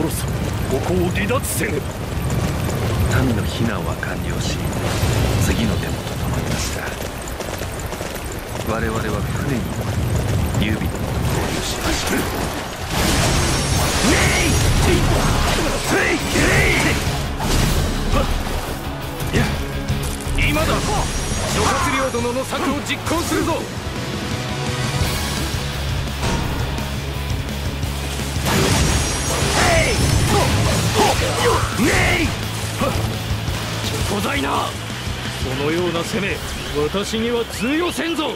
そろそろここを離脱せね。ば民の避難は完了し次のデモと整いました。我々は船に乗り劉備殿と合流しました。今だ諸葛亮殿の策を実行するぞございな。そのような攻め私には通用せんぞ。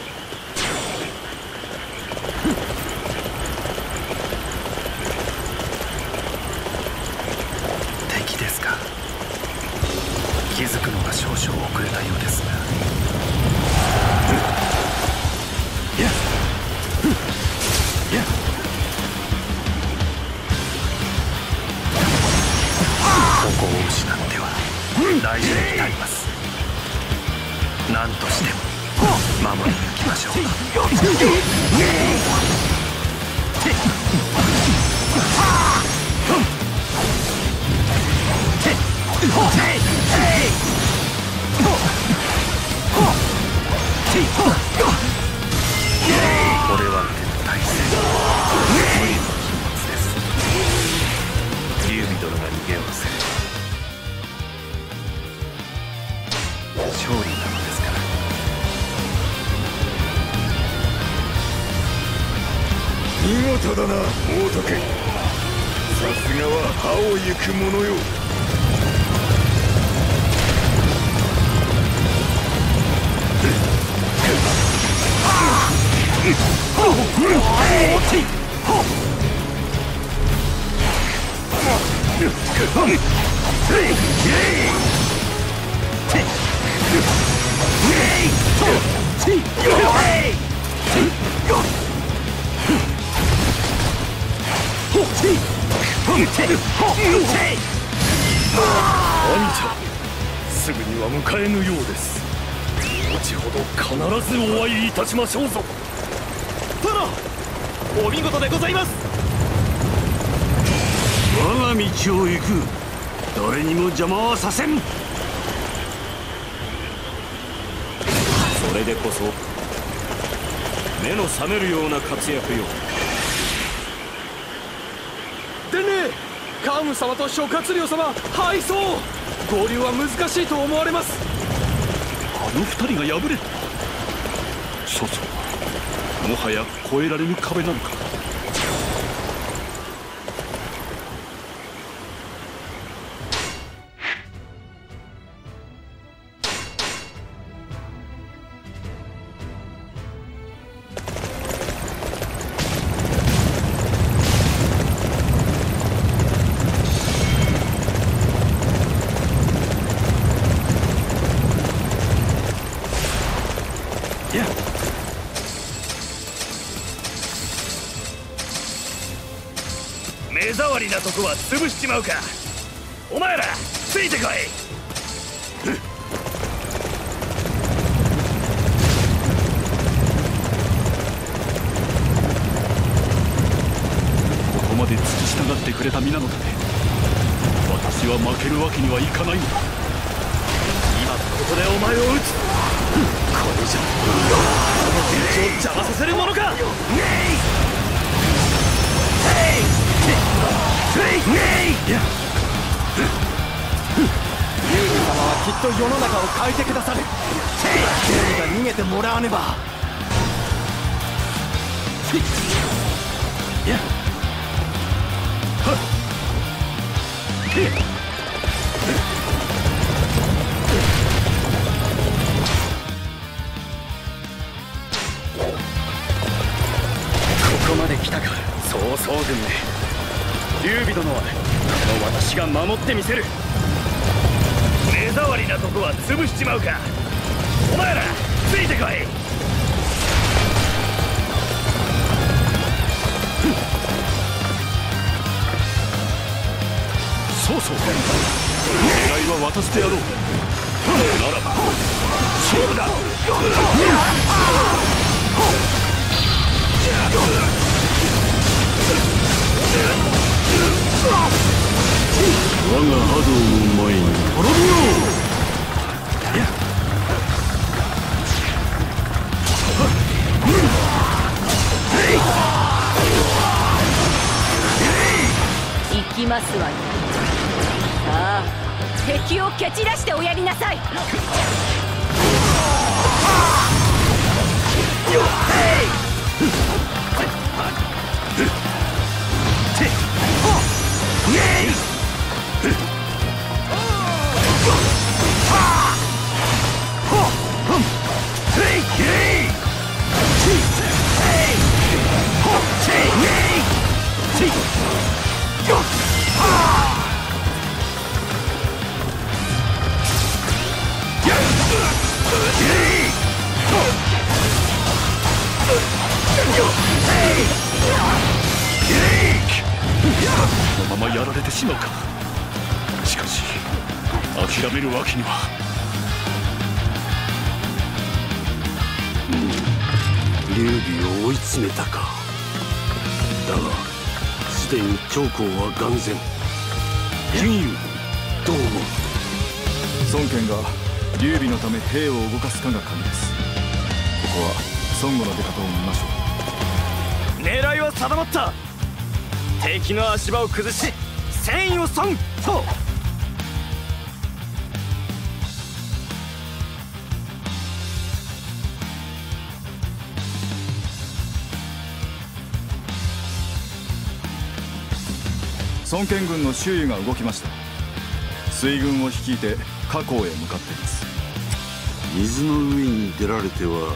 守りに行きましょう。これは絶対戦見事だな大竹。さすがは歯を行く者よ。すぐには迎えぬようです後ほど必ずお会いいたしましょうぞ殿お見事でございます我が道を行く誰にも邪魔はさせんそれでこそ目の覚めるような活躍よカーム様と諸葛亮様敗走!合流は難しいと思われます。あの二人が敗れそうそう。もはや越えられぬ壁なのか。目障りなとこは潰しちまうか。お前らついてこい。ここまで付き従ってくれた皆のため私は負けるわけにはいかないのだ。今ここでお前を撃つ。これじゃこの陣地を邪魔させるものか。劉備様はきっと世の中を変えてくださる劉備が逃げてもらわねばここまで来たか曹操軍め劉備殿はこの私が守ってみせる。目障りなとこは潰しちまうか。お前らついてこい。そうそう。狙いは渡してやろう。ならば勝負だ。我が波動の前に滅びよう行きますわ。よああ敵を蹴散らしておやりなさい。よっのままやられてしまうか。しかし諦めるわけには。劉備を追い詰めたか。だがすでに長江は眼前。陣友どう思う？孫権が劉備のため兵を動かすかが鍵です。ここは孫悟の出方を見ましょう。狙いは定まった敵の足場を崩し戦意を損と。孫権軍の周囲が動きました。水軍を率いて河口へ向かっています。水の上に出られては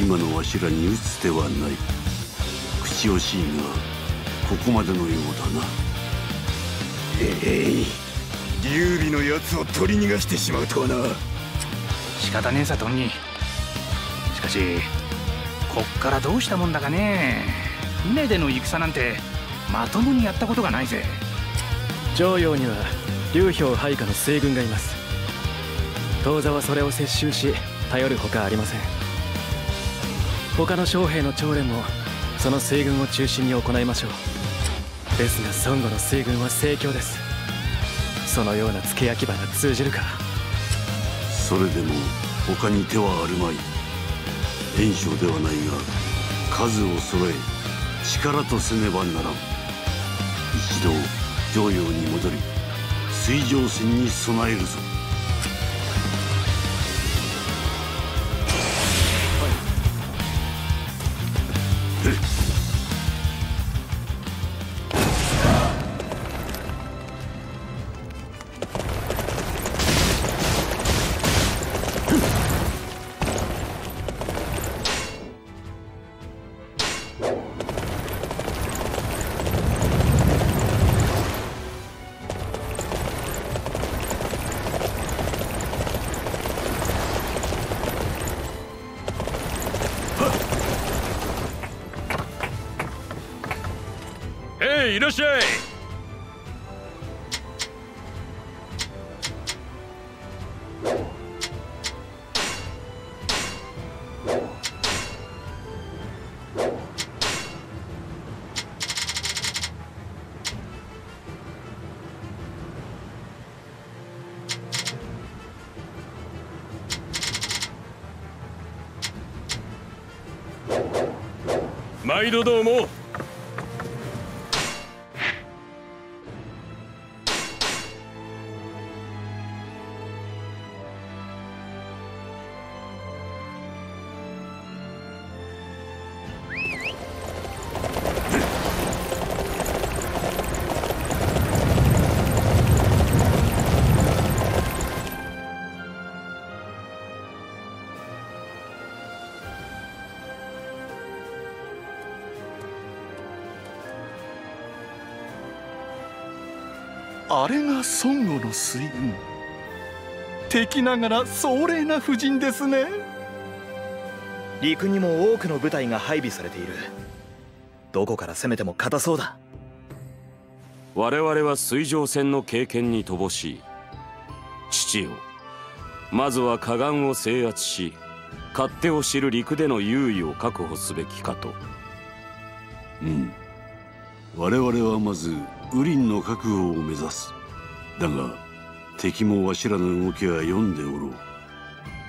今のわしらに打つ手はない。口惜しいがここまでのようだな。ええ。い劉備のやつを取り逃がしてしまうとはな。仕方ねえさトンニしかしこっからどうしたもんだかね。船での戦なんてまともにやったことがないぜ。襄陽には劉氷配下の水軍がいます。当座はそれを接収し頼るほかありません。他の将兵の長連もその水軍を中心に行いましょうですが孫悟の水軍は盛況です。そのような付け焼き場が通じるか。それでも他に手はあるまい。炎章ではないが数を揃え力とせねばならん。一度上陽に戻り水上戦に備えるぞ。らっしゃい。毎度どうも。孫悟の水軍。敵ながら壮麗な布陣ですね。陸にも多くの部隊が配備されている。どこから攻めても硬そうだ。我々は水上戦の経験に乏しい。父よまずは河岸を制圧し勝手を知る陸での優位を確保すべきかと。うん。我々はまずウリンの確保を目指すだが敵もわしらの動きは読んでおろう。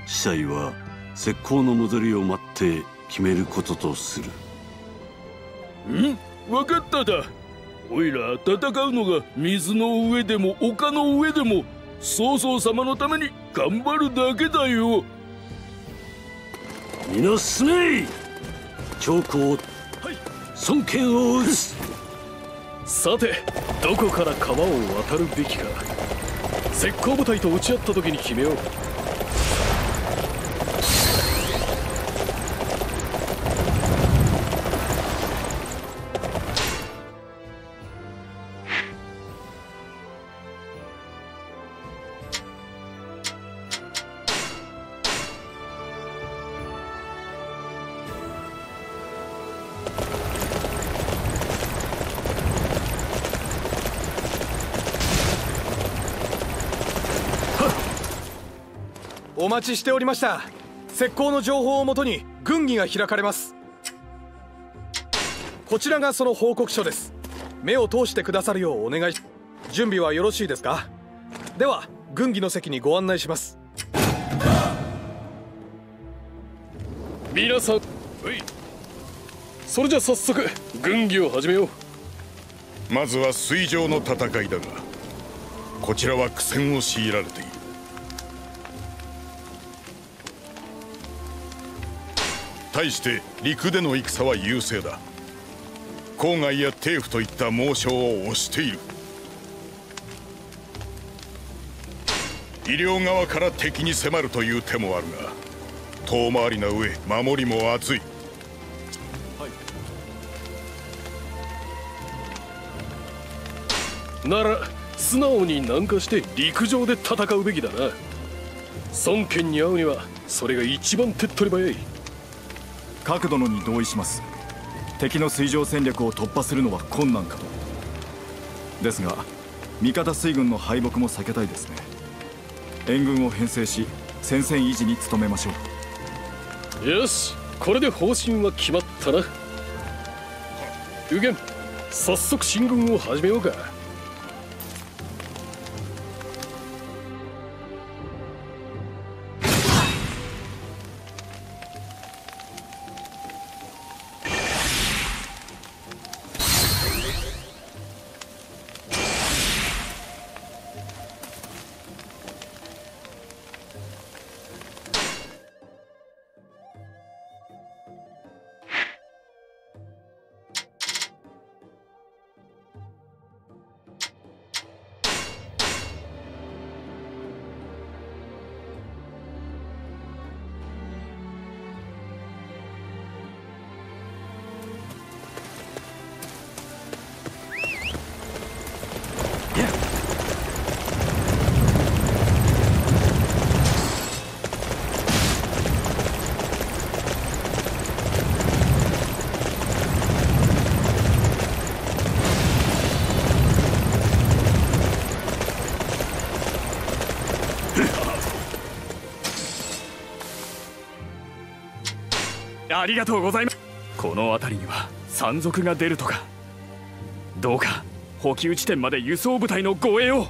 司祭は石膏の戻りを待って決めることとする。ん？分かっただ。おいら戦うのが水の上でも丘の上でも曹操様のために頑張るだけだよ。皆進め！長江孫権を討つさてどこから川を渡るべきか。石膏部隊と打ち合った時に決めよう。待ちしておりました。石膏の情報をもとに軍議が開かれます。こちらがその報告書です。目を通してくださるようお願いし準備はよろしいですか？では軍議の席にご案内します。皆さんそれじゃ早速軍議を始めよう。まずは水上の戦いだがこちらは苦戦を強いられている対して陸での戦は優勢だ。郊外や帝府といった猛将を押している。医療側から敵に迫るという手もあるが遠回りな上守りも厚い。なら素直に南下して陸上で戦うべきだな。孫権に会うにはそれが一番手っ取り早い。角殿に同意します。敵の水上戦略を突破するのは困難かと。ですが味方水軍の敗北も避けたいですね。援軍を編成し戦線維持に努めましょう。よしこれで方針は決まったな。右舷早速進軍を始めようか。ありがとうございます。この辺りには山賊が出るとかどうか補給地点まで輸送部隊の護衛を。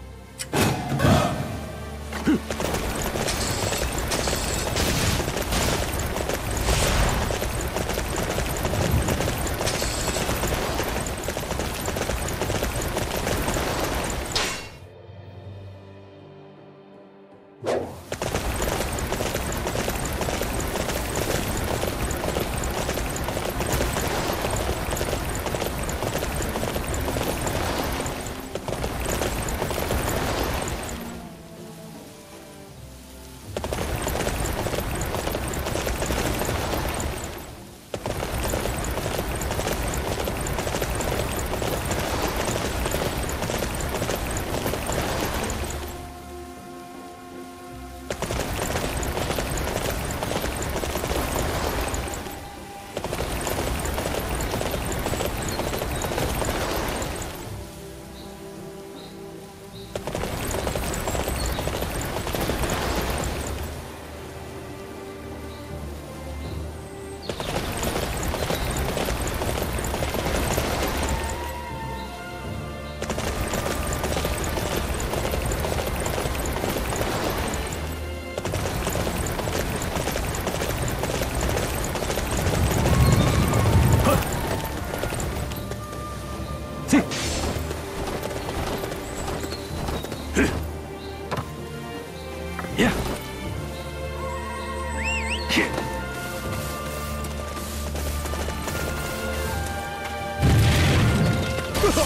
逃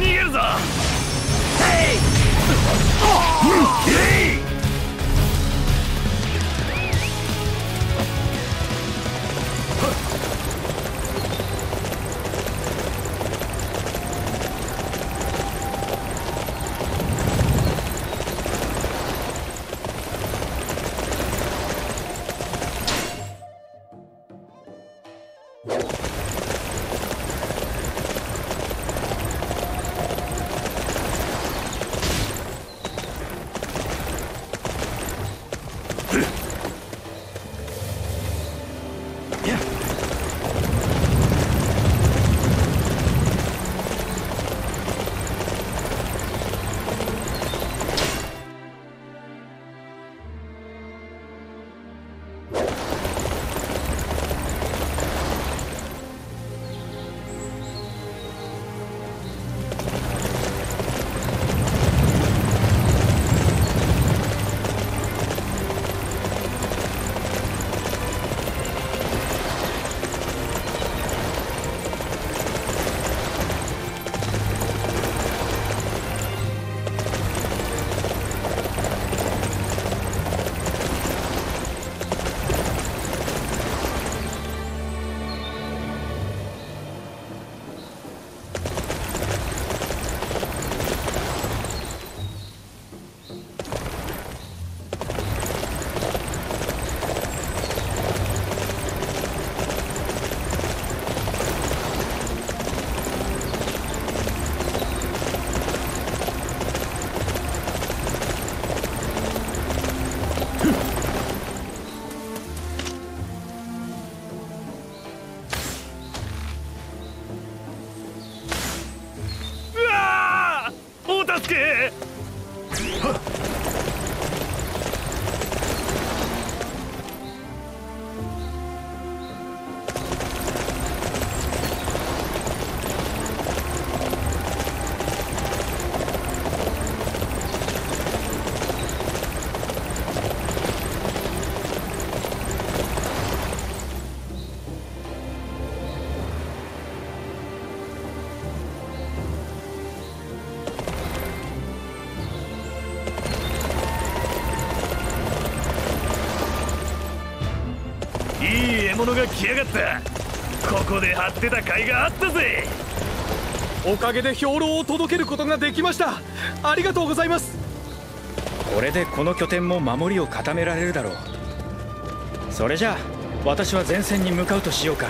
げるぞい獲物が来やがった。ここで張ってた甲斐があったぜ。おかげで兵糧を届けることができました。ありがとうございます。これでこの拠点も守りを固められるだろう。それじゃあ私は前線に向かうとしようか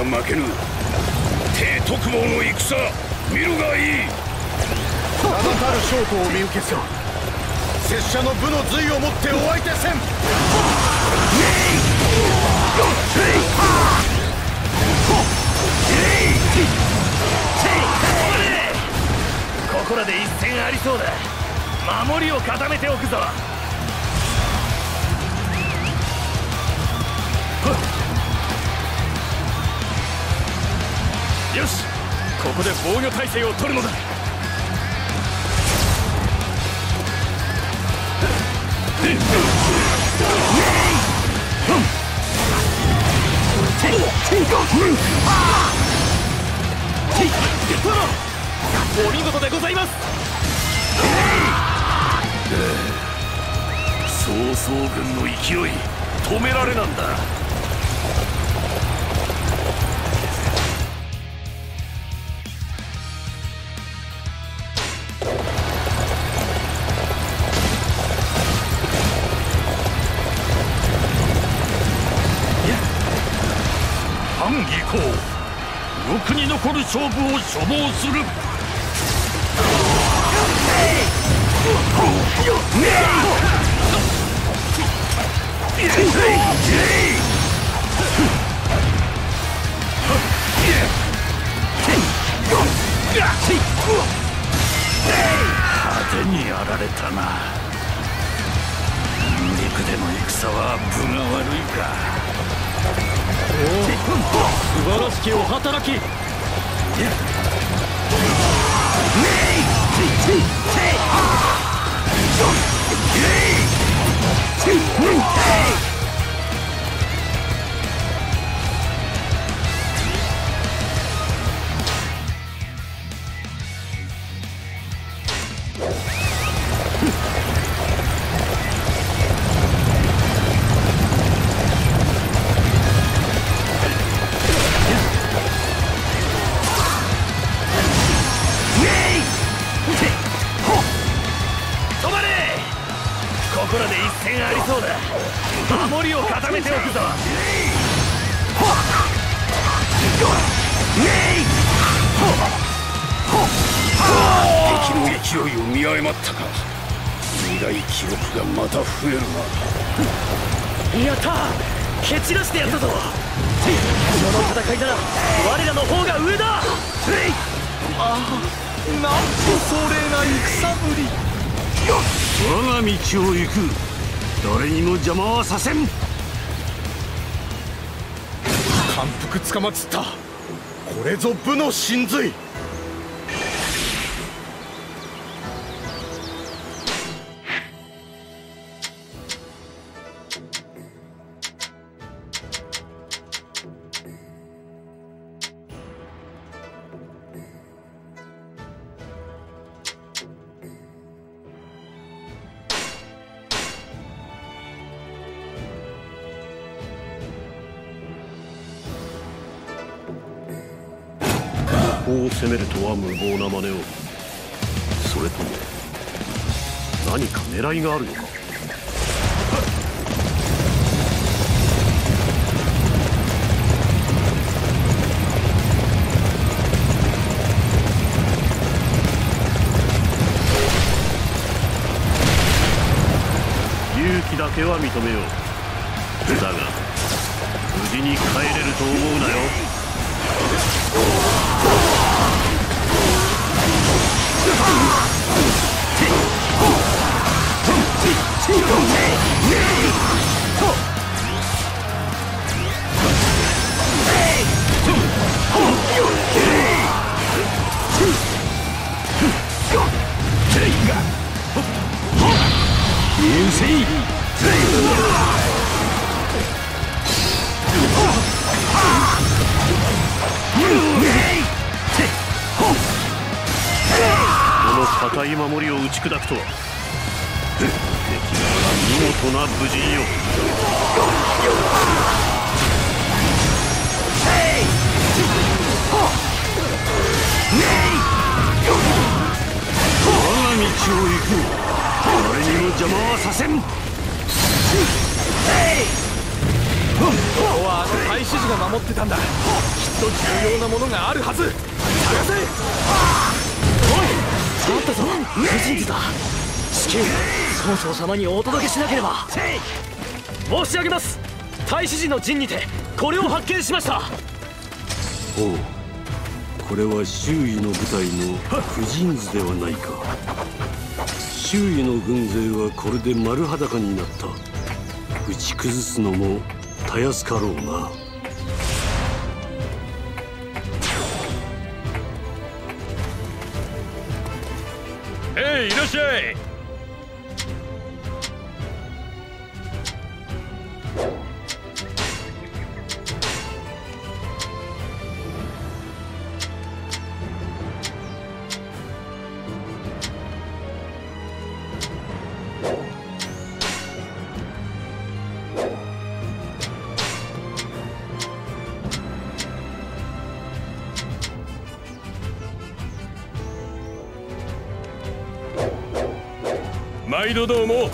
輩どもには負けぬ。帝徳坊の戦。見るがいい。名だたる将校を見受けせよ。拙者の部の髄をもってお相手せん。ここらで一戦ありそうだ。守りを固めておくぞよしここで防御体制を取るのだ。お見事でございます。曹操軍の勢い止められなんだ。る勝負を所望する。派手にやられたな。陸での戦は分が悪いか。素晴らしきお働き。止ここらで一戦ありそうだ。守りを固めておくぞ。敵の勢いを見誤ったか。苦い記憶がまた増えるな。やった蹴散らしてやったぞ。この戦いなら我らの方が上だ。ああなんと壮麗な戦ぶり我が道を行く。誰にも邪魔はさせん。感服つかまつった。これぞ武の真髄。ここを攻めるとは無謀な真似を。それとも何か狙いがあるのか。勇気だけは認めよう。だが無事に帰れると思うなよ。させんここはあの太子寺が守ってたんだ。きっと重要なものがあるはず。探せ。あったぞ。無人図だ。至急曹操様にお届けしなければ。申し上げます。太子寺の陣にてこれを発見しました。おう。これは周囲の部隊の婦人図ではないか周囲の軍勢はこれで丸裸になった。打ち崩すのもたやすかろうな。へいいらっしゃい。毎度どうも